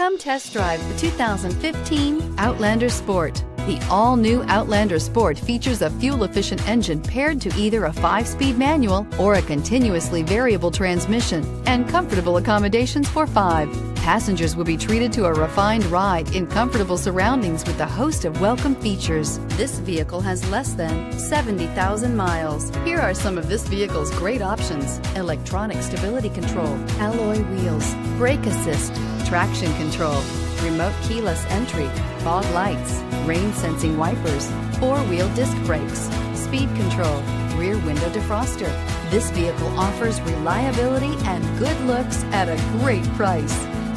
Come test drive the 2015 Outlander Sport. The all-new Outlander Sport features a fuel-efficient engine paired to either a five-speed manual or a continuously variable transmission and comfortable accommodations for five. Passengers will be treated to a refined ride in comfortable surroundings with a host of welcome features. This vehicle has less than 70,000 miles. Here are some of this vehicle's great options. Electronic stability control, alloy wheels, brake assist, traction control, remote keyless entry, fog lights, rain sensing wipers, four-wheel disc brakes, speed control, rear window defroster. This vehicle offers reliability and good looks at a great price.